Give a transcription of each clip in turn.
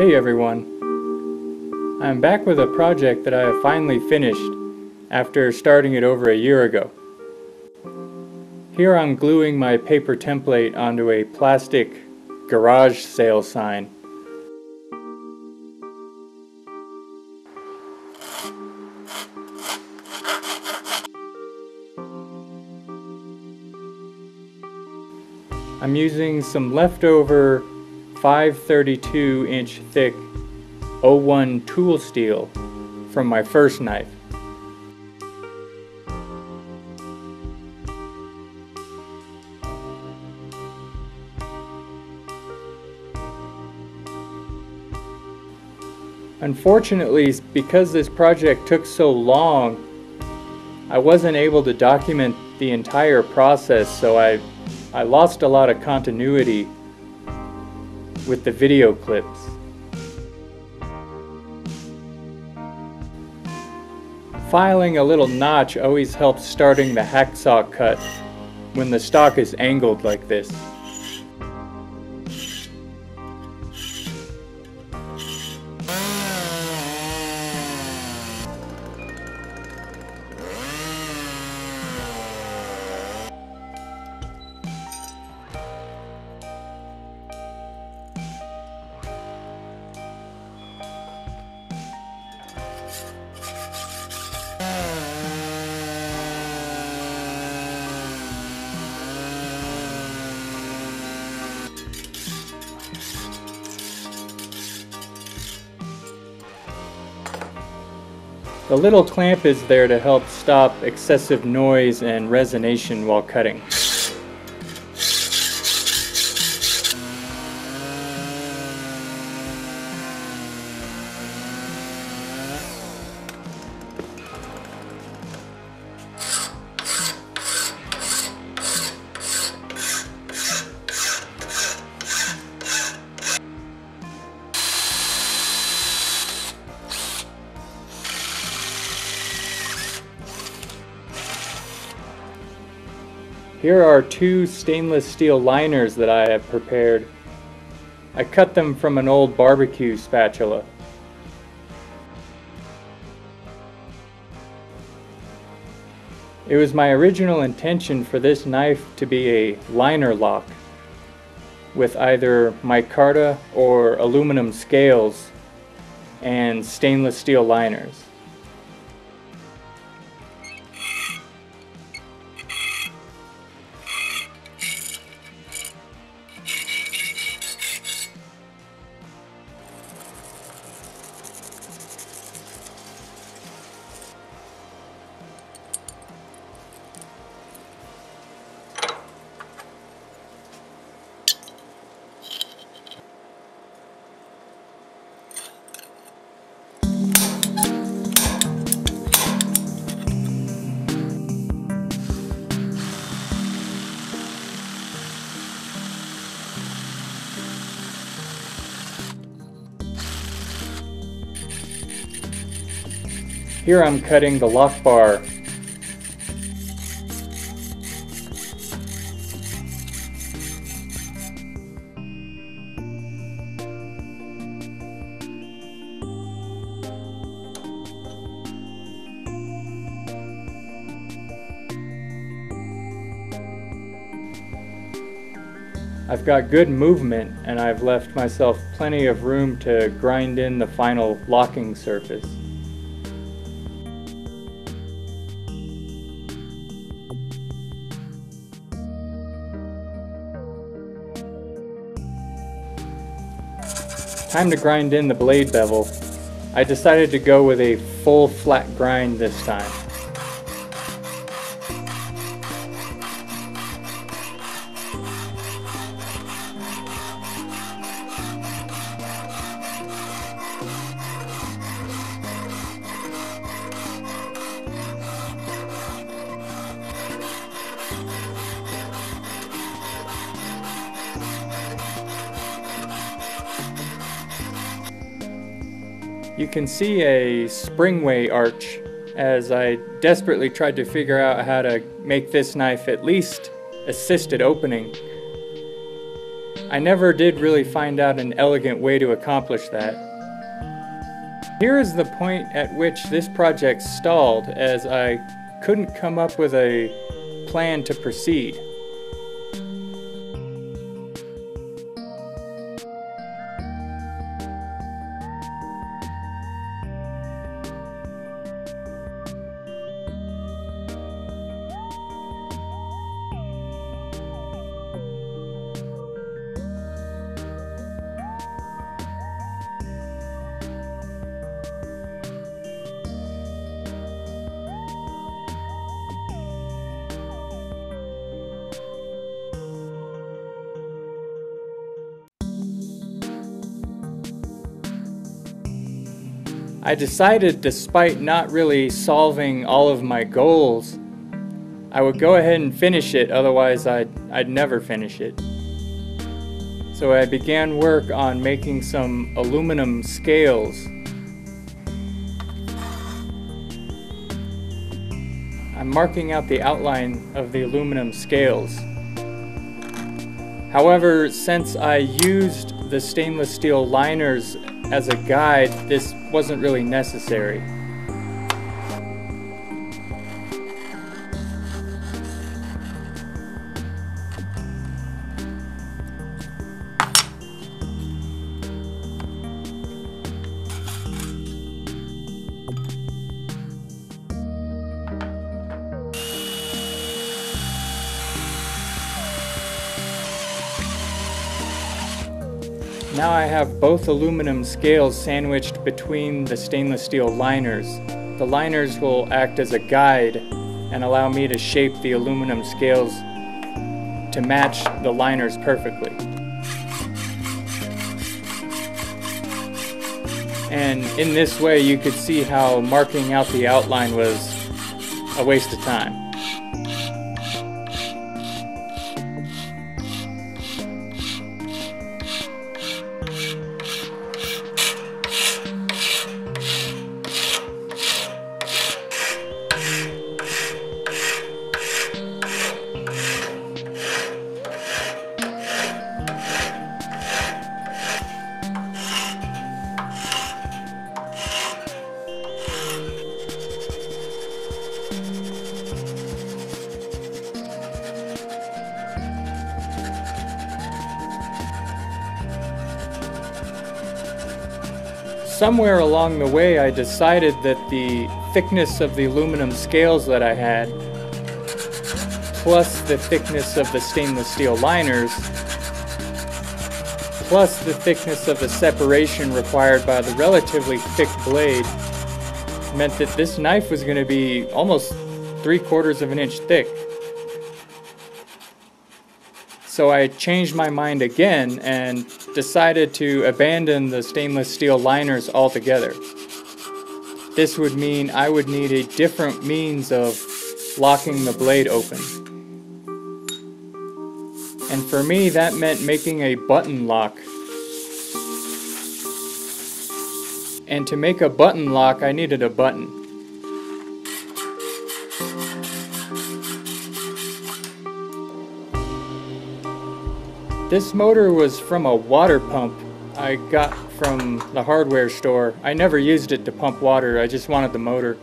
Hey everyone. I'm back with a project that I have finally finished after starting it over a year ago. Here I'm gluing my paper template onto a plastic garage sale sign. I'm using some leftover 532 inch thick 01 tool steel from my first knife. Unfortunately, because this project took so long, I wasn't able to document the entire process, so I, I lost a lot of continuity with the video clips. Filing a little notch always helps starting the hacksaw cut when the stock is angled like this. The little clamp is there to help stop excessive noise and resonation while cutting. Here are two stainless steel liners that I have prepared. I cut them from an old barbecue spatula. It was my original intention for this knife to be a liner lock with either micarta or aluminum scales and stainless steel liners. Here I'm cutting the lock bar. I've got good movement and I've left myself plenty of room to grind in the final locking surface. Time to grind in the blade bevel. I decided to go with a full flat grind this time. Can see a springway arch as I desperately tried to figure out how to make this knife at least assisted opening. I never did really find out an elegant way to accomplish that. Here is the point at which this project stalled as I couldn't come up with a plan to proceed. I decided, despite not really solving all of my goals, I would go ahead and finish it, otherwise, I'd, I'd never finish it. So I began work on making some aluminum scales. I'm marking out the outline of the aluminum scales. However, since I used the stainless steel liners as a guide, this wasn't really necessary. Have both aluminum scales sandwiched between the stainless steel liners. The liners will act as a guide and allow me to shape the aluminum scales to match the liners perfectly. And in this way you could see how marking out the outline was a waste of time. Somewhere along the way I decided that the thickness of the aluminum scales that I had, plus the thickness of the stainless steel liners, plus the thickness of the separation required by the relatively thick blade, meant that this knife was going to be almost three quarters of an inch thick. So I changed my mind again and decided to abandon the stainless steel liners altogether. This would mean I would need a different means of locking the blade open. And for me, that meant making a button lock. And to make a button lock, I needed a button. This motor was from a water pump I got from the hardware store. I never used it to pump water, I just wanted the motor.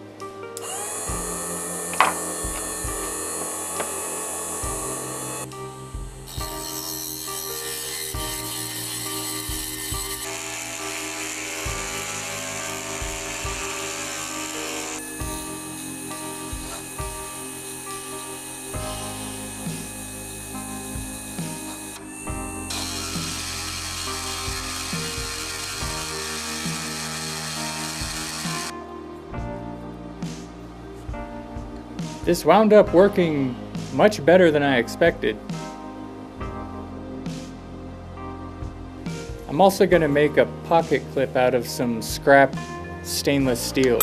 This wound up working much better than I expected. I'm also going to make a pocket clip out of some scrap stainless steel.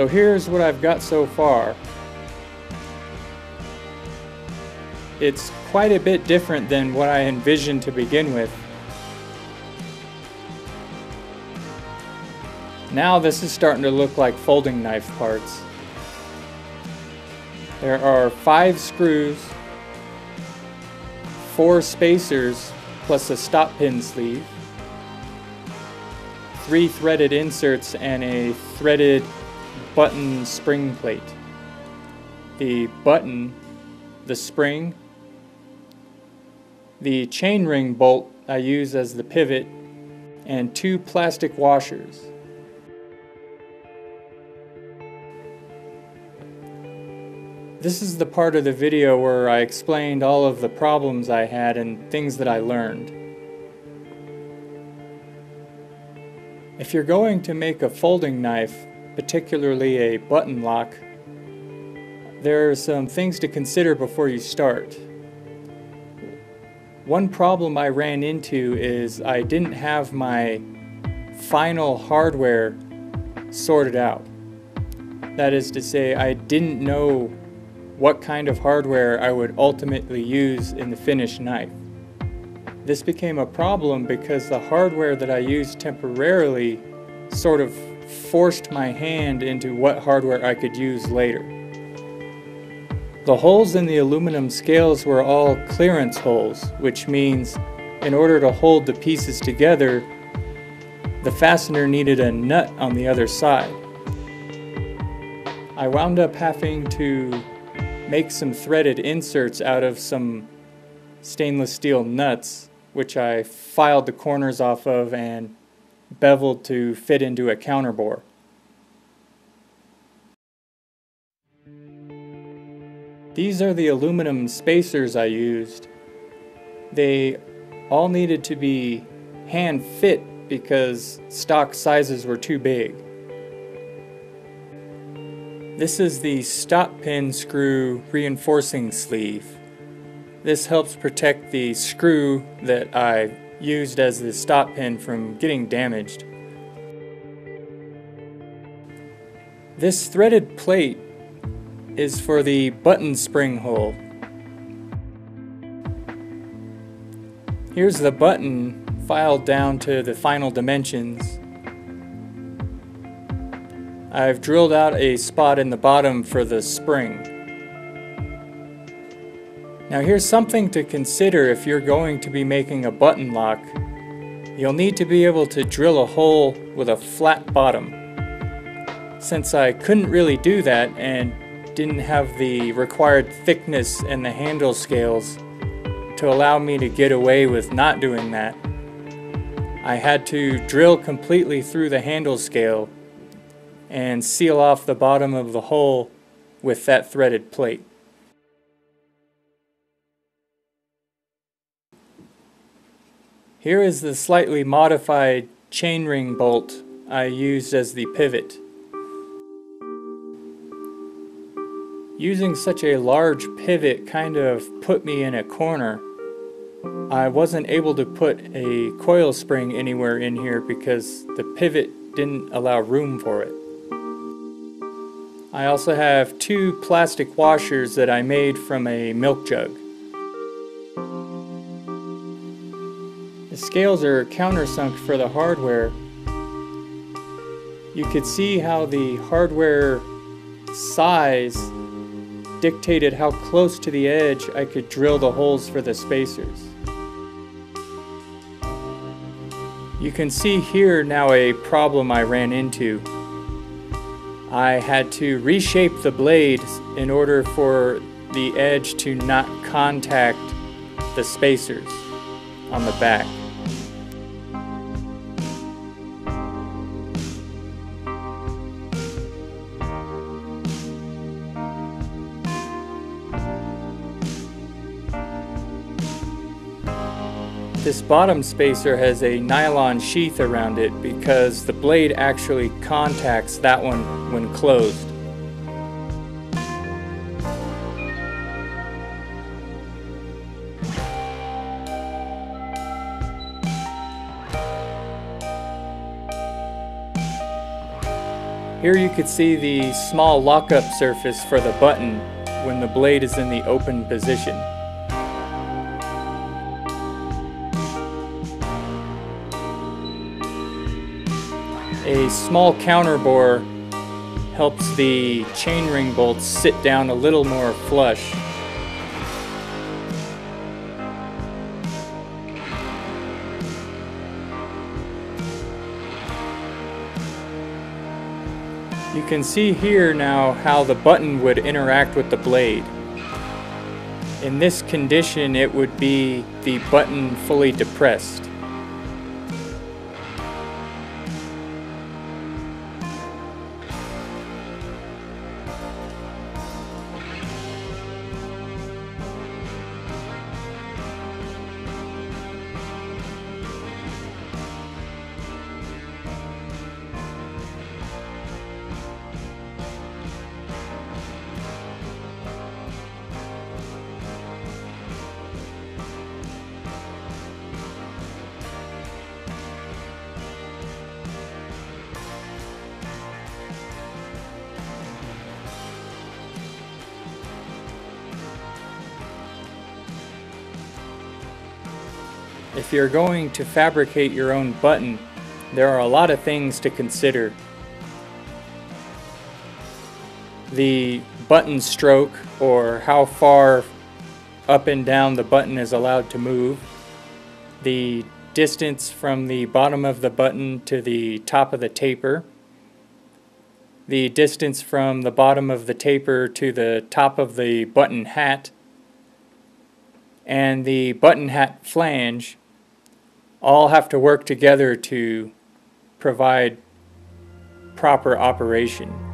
So here's what I've got so far. It's quite a bit different than what I envisioned to begin with. Now this is starting to look like folding knife parts. There are five screws, four spacers, plus a stop pin sleeve, three threaded inserts, and a threaded button spring plate. The button, the spring, the chain ring bolt I use as the pivot, and two plastic washers. This is the part of the video where I explained all of the problems I had and things that I learned. If you're going to make a folding knife, particularly a button lock, there are some things to consider before you start. One problem I ran into is I didn't have my final hardware sorted out. That is to say, I didn't know what kind of hardware I would ultimately use in the finished knife. This became a problem because the hardware that I used temporarily sort of forced my hand into what hardware I could use later. The holes in the aluminum scales were all clearance holes, which means in order to hold the pieces together, the fastener needed a nut on the other side. I wound up having to make some threaded inserts out of some stainless steel nuts, which I filed the corners off of and beveled to fit into a counterbore. These are the aluminum spacers I used. They all needed to be hand fit because stock sizes were too big. This is the stop pin screw reinforcing sleeve. This helps protect the screw that I used as the stop pin from getting damaged. This threaded plate is for the button spring hole. Here's the button filed down to the final dimensions I've drilled out a spot in the bottom for the spring. Now here's something to consider if you're going to be making a button lock. You'll need to be able to drill a hole with a flat bottom. Since I couldn't really do that and didn't have the required thickness and the handle scales to allow me to get away with not doing that, I had to drill completely through the handle scale and seal off the bottom of the hole with that threaded plate. Here is the slightly modified chainring bolt I used as the pivot. Using such a large pivot kind of put me in a corner. I wasn't able to put a coil spring anywhere in here because the pivot didn't allow room for it. I also have two plastic washers that I made from a milk jug. Scales are countersunk for the hardware. You could see how the hardware size dictated how close to the edge I could drill the holes for the spacers. You can see here now a problem I ran into. I had to reshape the blade in order for the edge to not contact the spacers on the back. This bottom spacer has a nylon sheath around it because the blade actually contacts that one when closed. Here you could see the small lockup surface for the button when the blade is in the open position. A small counter bore helps the chainring bolts sit down a little more flush You can see here now how the button would interact with the blade. In this condition it would be the button fully depressed. If you're going to fabricate your own button, there are a lot of things to consider. The button stroke, or how far up and down the button is allowed to move, the distance from the bottom of the button to the top of the taper, the distance from the bottom of the taper to the top of the button hat, and the button hat flange all have to work together to provide proper operation.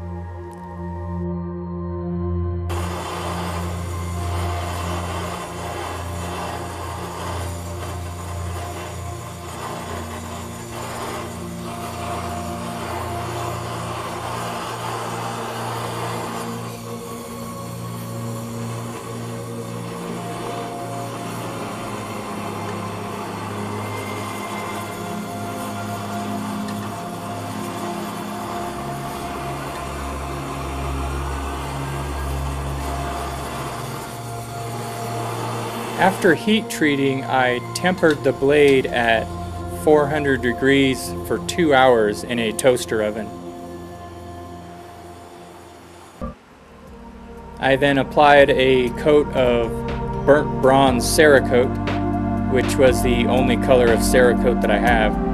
After heat treating, I tempered the blade at 400 degrees for two hours in a toaster oven. I then applied a coat of burnt bronze Cerakote, which was the only color of Cerakote that I have.